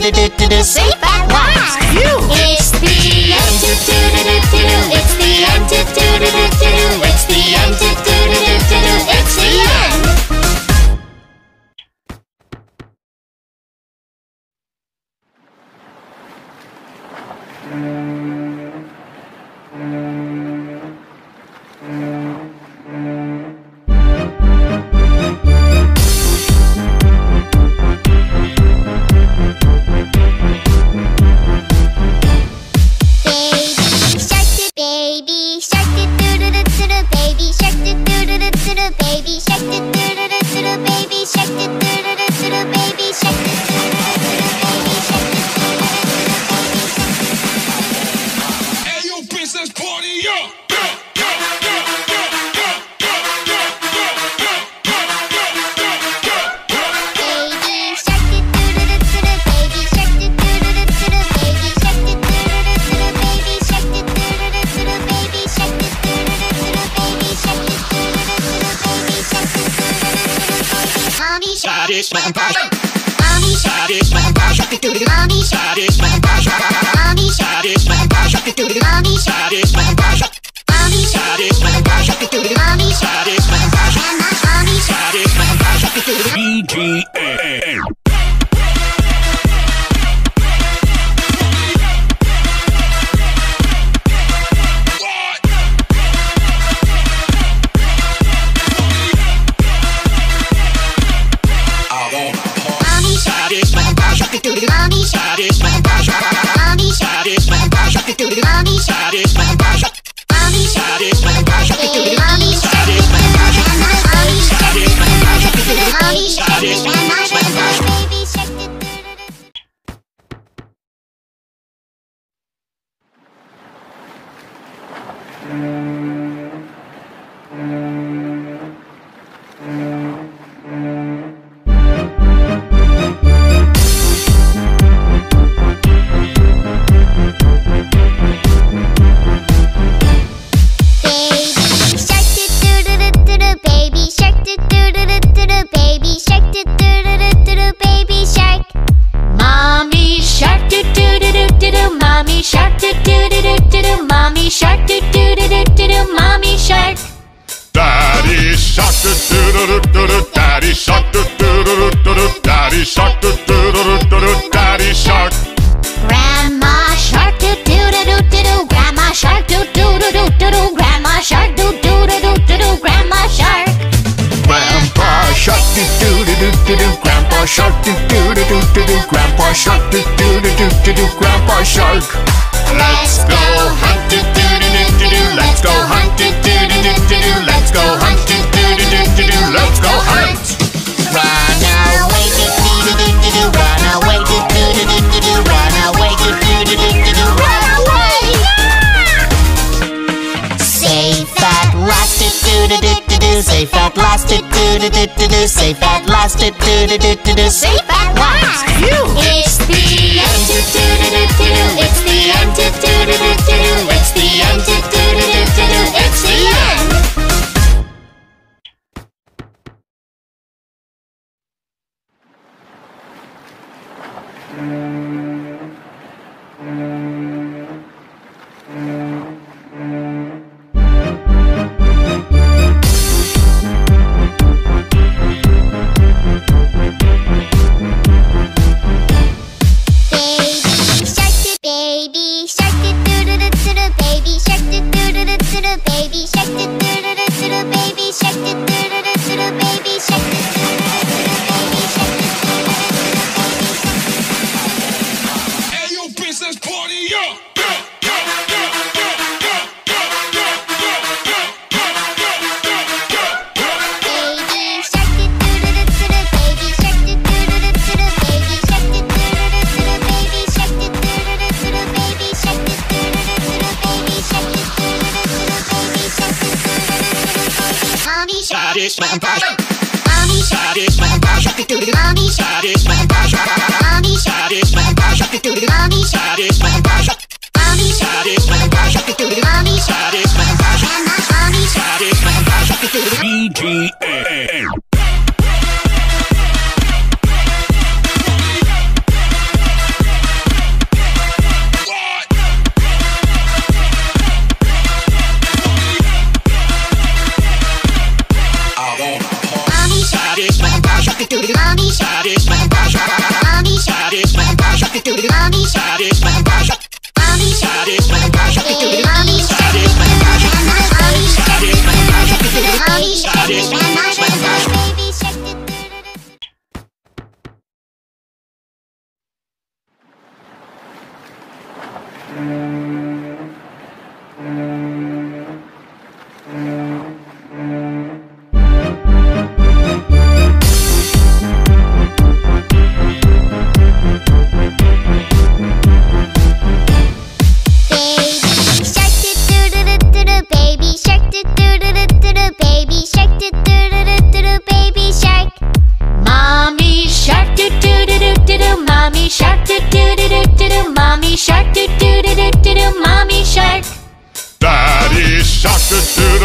do do do do do. See? do do do shark. Let's go hunt it, do do do do do. Let's go hunt it, do do do do do. Let's go hunt it, do do do do do. Let's go hunt. Run away, do do do do do. Run away, do do do do do. Run away, do do do do do. Run away. Safe at last, it do do do do do. Safe at last, it do do do do do. Safe at last, it do do do do do. Safe. British vampire.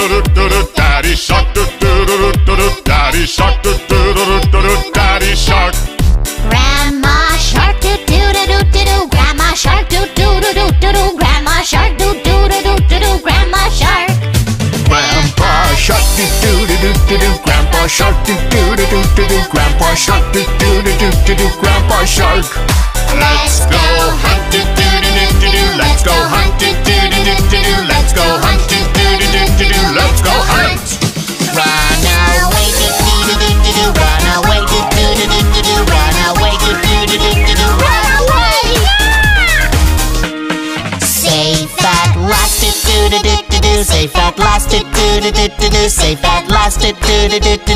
Daddy shark, daddy shark, daddy shark. Grandma shark, do do. Grandma shark. Grandma shark. Grandma shark. Grandpa shark, do. Grandpa shark, do. Grandpa shark. Grandpa shark. Let's go hunt. Let's go hunt. Let's go hunt let's go hunt! Run away, do do do do do run away, do do do do do run away, do do do do do run away! Safe at last, do do do do do, safe at last, do do do do do, safe at last, do do do do.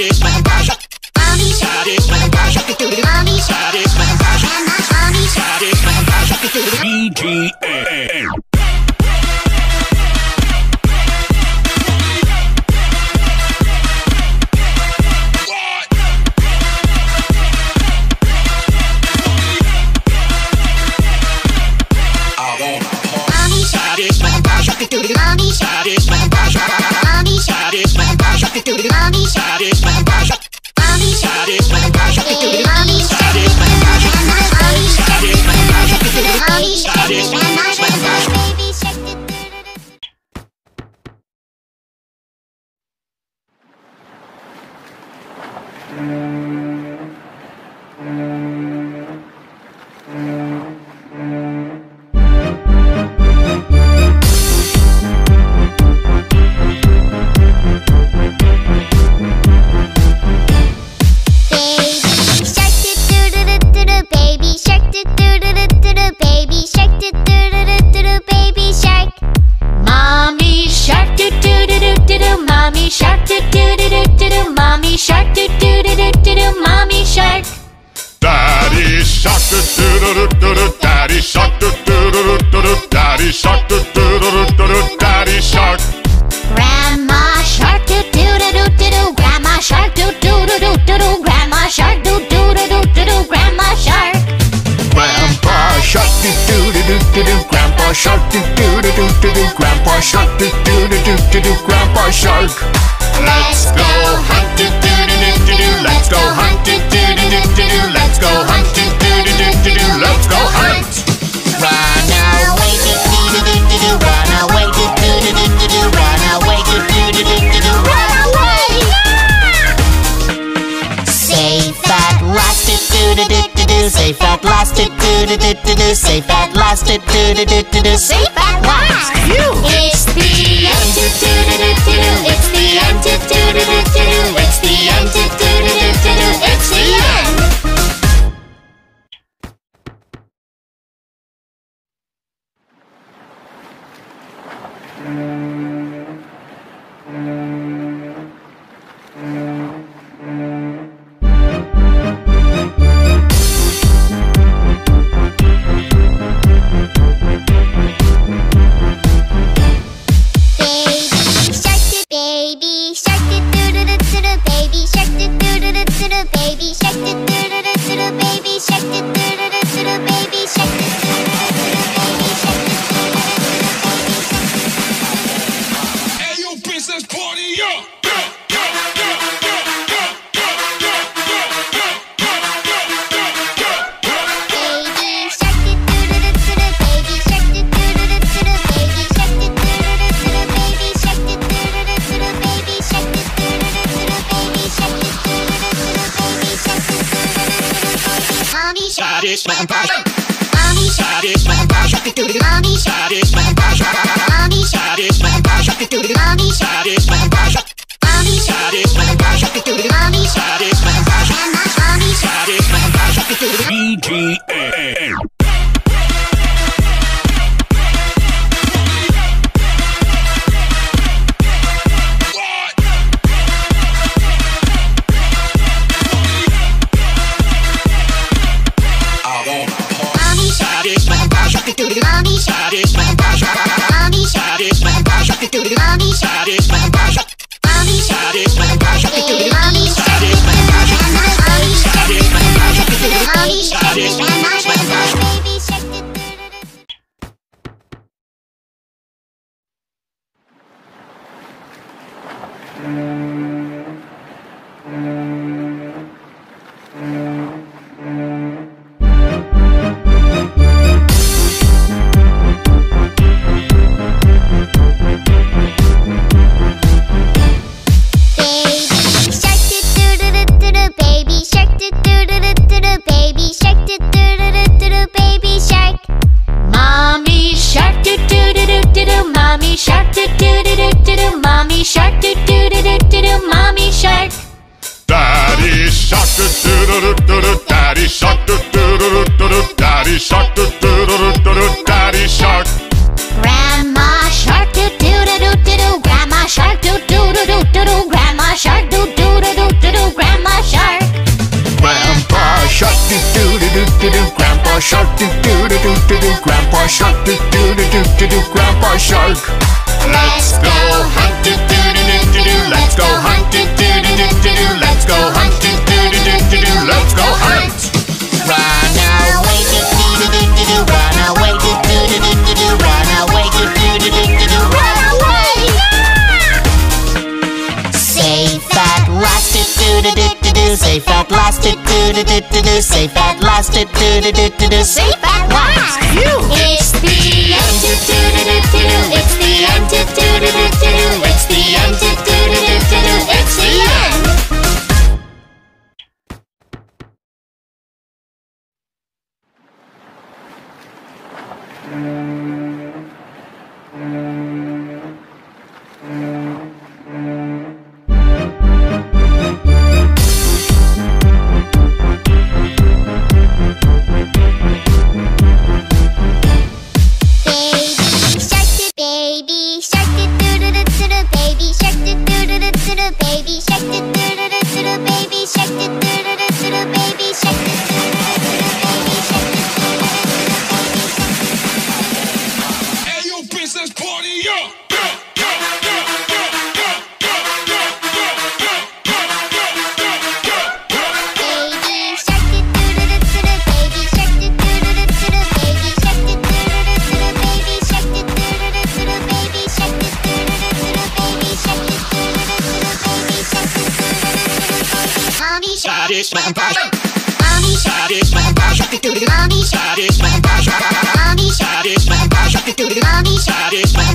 Satisfaction. Do do do do do do Grandpa shark do do do do do do Grandpa shark Let's go hunt do do do do do do Let's go hunt do do do do do do Let's go hunt do do do do do do Let's go hunt Run away do do do do do do. Run away do do do do do do. Run away do do do do do do. Run away. Safe at last do do do do do. Safe at last do do do do do. Safe at last do do do do do do. Safe you. Baby shark do do do do do baby shark do do satisfy my passion. Mommy satisfy my passion. Mommy satisfy my passion. Mommy satisfy my passion. Mommy satisfy my passion. Mommy satisfy my passion. Mommy satisfy my passion. Mommy satisfy my passion. EGM. Mommy shark Mommy shark Mommy shark Mommy shark shark do do do do do do Grandpa shark do do do do do do Grandpa shark Let's go hunt do do do do do do Let's go hunt do do do do do do Let's go hunt do do do do do do Let's go hunt Run away do do do do do do. Run away do do do do do do. Run away do do do do do do. Run away. Safe at last do do do do do. Safe at last do do do do do. Safe at do do do do. Safe at last. It's the end. Do do do do do. It's the end. Do do do do do. It's the end. Do Shadish Mahambash Mommy Shadish Mahambash Mommy Shadish Mahambash Mommy Shadish Mahambash Mommy Shadish Mahambash